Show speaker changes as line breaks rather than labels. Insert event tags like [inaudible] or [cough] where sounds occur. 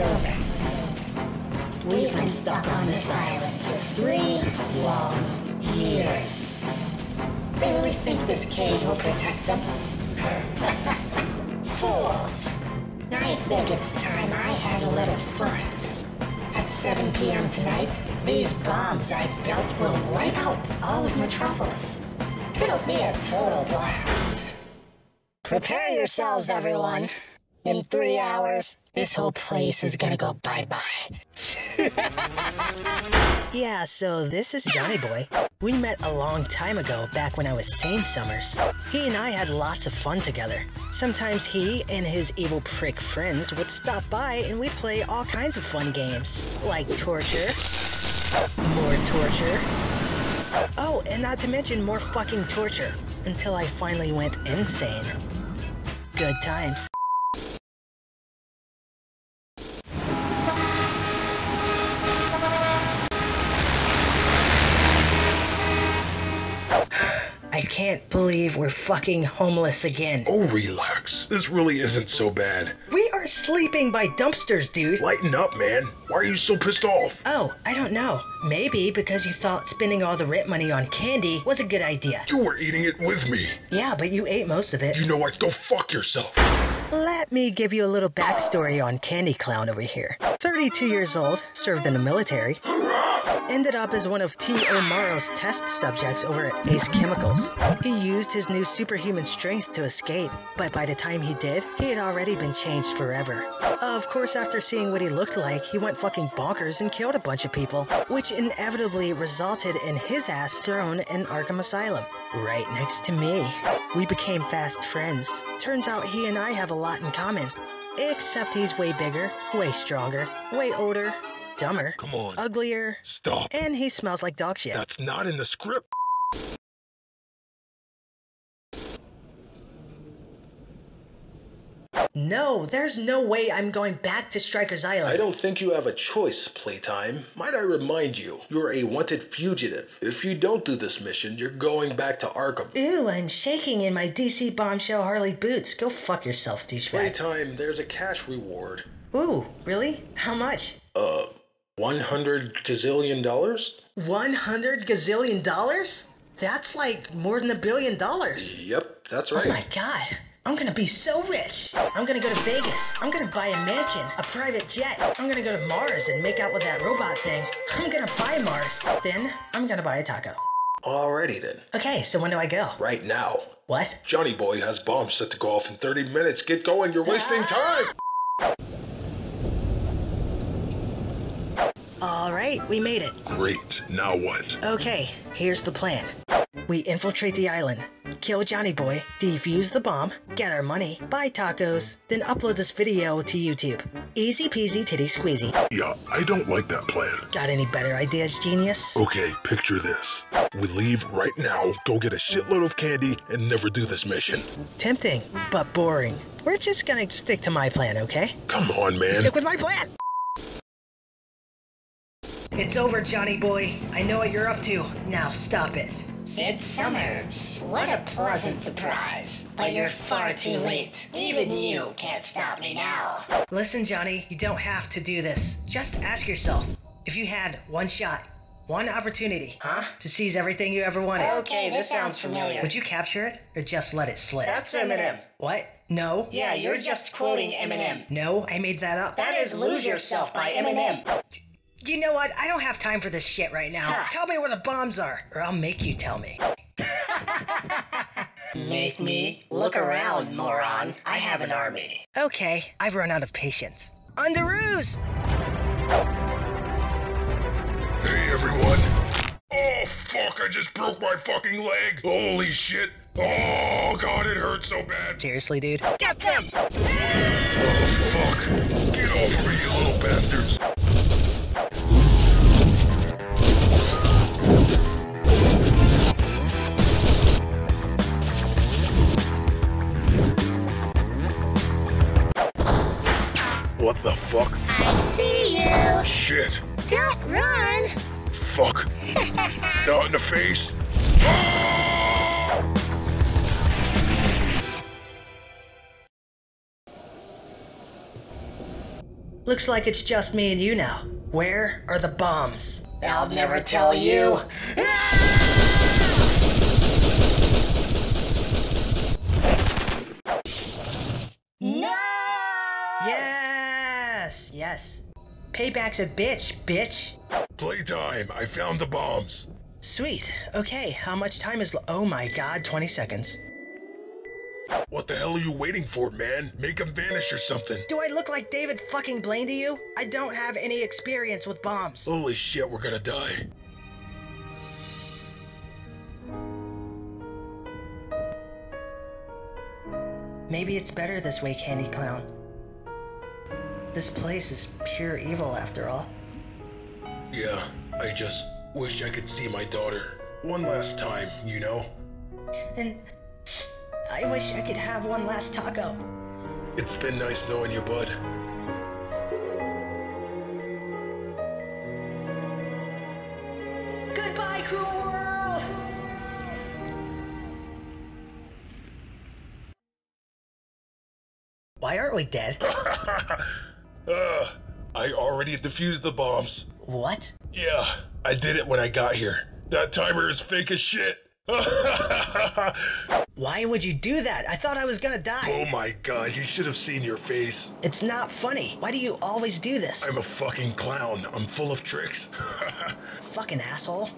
over. We've been stuck on this island for three long years. They really think this cage will protect them? Fools! I [laughs] think it's time I had a little fun. At 7 p.m. tonight, these bombs I built will wipe out all of Metropolis. It'll be a total blast. Prepare yourselves, everyone. In three hours, this whole place is gonna go bye-bye. [laughs]
Yeah, so this is Johnny Boy. We met a long time ago, back when I was sane summers. He and I had lots of fun together. Sometimes he and his evil prick friends would stop by and we'd play all kinds of fun games, like torture, more torture. Oh, and not to mention more fucking torture, until I finally went insane. Good times. Can't believe we're fucking homeless again.
Oh, relax. This really isn't so bad.
We are sleeping by dumpsters, dude.
Lighten up, man. Why are you so pissed off?
Oh, I don't know. Maybe because you thought spending all the rent money on candy was a good idea.
You were eating it with me.
Yeah, but you ate most of it.
You know what? Go fuck yourself.
Let me give you a little backstory on Candy Clown over here. 32 years old, served in the military, ended up as one of T.O. Morrow's test subjects over at Ace Chemicals. He used his new superhuman strength to escape, but by the time he did, he had already been changed forever. Of course, after seeing what he looked like, he went fucking bonkers and killed a bunch of people, which inevitably resulted in his ass thrown in Arkham Asylum, right next to me. We became fast friends. Turns out he and I have a lot in common. Except he's way bigger, way stronger, way older, dumber,
Come on.
uglier,
Stop.
and he smells like dog shit.
That's not in the script.
No, there's no way I'm going back to Stryker's Island.
I don't think you have a choice, Playtime. Might I remind you, you're a wanted fugitive. If you don't do this mission, you're going back to Arkham.
Ew, I'm shaking in my DC bombshell Harley boots. Go fuck yourself, douchebag.
Playtime, there's a cash reward.
Ooh, really? How much?
Uh, 100 gazillion dollars?
100 gazillion dollars? That's like more than a billion dollars.
Yep, that's right.
Oh my god. I'm gonna be so rich. I'm gonna go to Vegas. I'm gonna buy a mansion, a private jet. I'm gonna go to Mars and make out with that robot thing. I'm gonna buy Mars. Then I'm gonna buy a taco.
Alrighty then.
Okay, so when do I go?
Right now.
What?
Johnny Boy has bombs set to go off in 30 minutes. Get going, you're wasting ah. time!
All right, we made it.
Great. Now what?
Okay, here's the plan. We infiltrate the island, kill Johnny Boy, defuse the bomb, get our money, buy tacos, then upload this video to YouTube. Easy peasy titty squeezy.
Yeah, I don't like that plan.
Got any better ideas, genius?
Okay, picture this. We leave right now, go get a shitload of candy, and never do this mission.
Tempting, but boring. We're just gonna stick to my plan, okay?
Come on, man.
Stick with my plan! It's over, Johnny Boy. I know what you're up to. Now stop it.
Sid Summers, what a pleasant surprise. But you're far too late. Even you can't stop me now.
Listen, Johnny, you don't have to do this. Just ask yourself if you had one shot, one opportunity, huh, to seize everything you ever wanted.
Okay, this sounds familiar.
Would you capture it or just let it slip?
That's Eminem.
What? No?
Yeah, you're just quoting Eminem.
No, I made that up.
That is Lose Yourself by Eminem.
You know what? I don't have time for this shit right now.
Ha.
Tell me where the bombs are, or I'll make you tell me. [laughs]
Make me look around, moron. I have an army.
Okay, I've run out of patience. Underoos!
Hey, everyone. Oh, fuck, I just broke my fucking leg. Holy shit. Oh, God, it hurts so bad.
Seriously, dude?
Get them!
What the fuck?
I see you.
Shit.
Don't run.
Fuck. [laughs] Not in the face.
Looks like it's just me and you now. Where are the bombs?
I'll never tell you. [laughs] No!
Yes, yes. Payback's a bitch, bitch.
Playtime, I found the bombs.
Sweet. Okay, how much time is. L- oh my god, 20 seconds.
What the hell are you waiting for, man? Make them vanish or something.
Do I look like David fucking Blaine to you? I don't have any experience with bombs.
Holy shit, we're gonna die.
Maybe it's better this way, Candy Clown. This place is pure evil after all.
Yeah, I just wish I could see my daughter one last time, you know?
And I wish I could have one last taco.
It's been nice knowing you, bud.
Goodbye, cruel world! Why aren't we dead? [laughs]
Uh, I already defused the bombs.
What?
Yeah, I did it when I got here. That timer is fake as shit. [laughs]
Why would you do that? I thought I was gonna die.
Oh my god, you should have seen your face.
It's not funny. Why do you always do this?
I'm a fucking clown. I'm full of tricks. [laughs]
Fucking asshole.